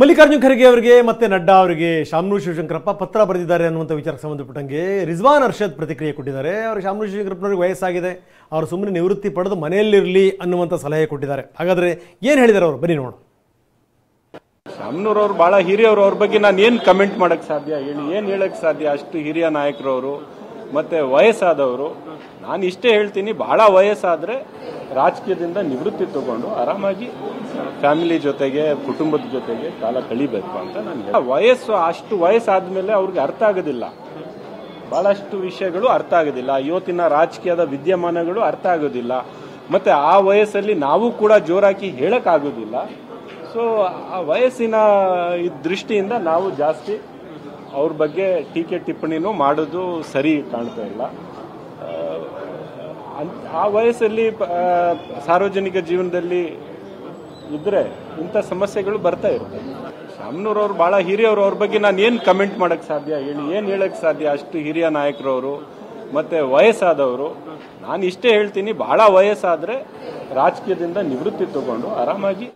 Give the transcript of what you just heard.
ಮಲ್ಲಿಕಾರ್ಜುನ್ ಖರ್ಗೆ ಅವರಿಗೆ ಮತ್ತೆ ನಡ್ಡಾ ಅವರಿಗೆ ಶಾಮನೂರು ಶಿವಶಂಕರಪ್ಪ ಪತ್ರ ಬರೆದಿದ್ದಾರೆ ಅನ್ನುವಂಥ ವಿಚಾರಕ್ಕೆ ಸಂಬಂಧಪಟ್ಟಂಗೆ ರಿಜ್ವಾನ್ ಅರ್ಷದ್ ಪ್ರತಿಕ್ರಿಯೆ ಕೊಟ್ಟಿದ್ದಾರೆ. ಅವರು ಶಾಮನೂರು ಶಿವಶಂಕರಪ್ಪನವ್ರಿಗೆ ವಯಸ್ಸಾಗಿದೆ. ಅವರು ಸುಮ್ಮನೆ ನಿವೃತ್ತಿ ಪಡೆದು ಮನೆಯಲ್ಲಿರಲಿ ಅನ್ನುವಂಥ ಸಲಹೆ ಕೊಟ್ಟಿದ್ದಾರೆ. ಹಾಗಾದರೆ ಏನು ಹೇಳಿದ್ದಾರೆ ಅವರು? ಬನ್ನಿ ನೋಡು ಶಾಮನೂರ್ ಭಾಳ ಬಹಳ ಹಿರಿಯವರು. ಅವ್ರ ಬಗ್ಗೆ ನಾನು ಏನು ಕಮೆಂಟ್ ಮಾಡೋಕ್ಕೆ ಸಾಧ್ಯ? ಹೇಳಿ. ಏನು ಹೇಳಕ್ ಸಾಧ್ಯ? ಅಷ್ಟು ಹಿರಿಯ ನಾಯಕರವರು, ಮತ್ತೆ ವಯಸ್ಸಾದವರು. ನಾನು ಇಷ್ಟೇ ಹೇಳ್ತೀನಿ, ಬಹಳ ವಯಸ್ಸಾದ್ರೆ ರಾಜಕೀಯದಿಂದ ನಿವೃತ್ತಿ ತಗೊಂಡು ಆರಾಮಾಗಿ ಫ್ಯಾಮಿಲಿ ಜೊತೆಗೆ, ಕುಟುಂಬದ ಜೊತೆಗೆ ಕಾಲ ಕಳಿಬೇಕು ಅಂತ ನನಗೆ ವಯಸ್ಸು, ಅಷ್ಟು ವಯಸ್ಸಾದ್ಮೇಲೆ ಅವ್ರಿಗೆ ಅರ್ಥ ಆಗೋದಿಲ್ಲ. ಬಹಳಷ್ಟು ವಿಷಯಗಳು ಅರ್ಥ ಆಗೋದಿಲ್ಲ. ಇವತ್ತಿನ ರಾಜಕೀಯದ ವಿದ್ಯಮಾನಗಳು ಅರ್ಥ ಆಗೋದಿಲ್ಲ. ಮತ್ತೆ ಆ ವಯಸ್ಸಲ್ಲಿ ನಾವು ಕೂಡ ಜೋರಾಗಿ ಹೇಳೋಕ್ಕಾಗೋದಿಲ್ಲ. ಸೊ ಆ ವಯಸ್ಸಿನ ದೃಷ್ಟಿಯಿಂದ ನಾವು ಜಾಸ್ತಿ ಅವ್ರ ಬಗ್ಗೆ ಟೀಕೆ ಟಿಪ್ಪಣಿನೂ ಮಾಡೋದು ಸರಿ ಕಾಣ್ತಾ ಇಲ್ಲ. ಆ ವಯಸ್ಸಲ್ಲಿ ಸಾರ್ವಜನಿಕ ಜೀವನದಲ್ಲಿ ಇದ್ರೆ ಇಂಥ ಸಮಸ್ಯೆಗಳು ಬರ್ತಾ ಇರುತ್ತೆ. ಶಾಮನೂರವ್ರು ಬಹಳ ಹಿರಿಯವರು, ಅವ್ರ ಬಗ್ಗೆ ನಾನು ಏನು ಕಮೆಂಟ್ ಮಾಡಕ್ ಸಾಧ್ಯ ಹೇಳಿ, ಏನು ಹೇಳಕ್ ಸಾಧ್ಯ? ಅಷ್ಟು ಹಿರಿಯ ನಾಯಕರವರು, ಮತ್ತೆ ವಯಸ್ಸಾದವರು. ನಾನು ಇಷ್ಟೇ ಹೇಳ್ತೀನಿ ಭಾಳ ವಯಸ್ಸಾದರೆ ರಾಜಕೀಯದಿಂದ ನಿವೃತ್ತಿ ತಗೊಂಡು ಆರಾಮಾಗಿ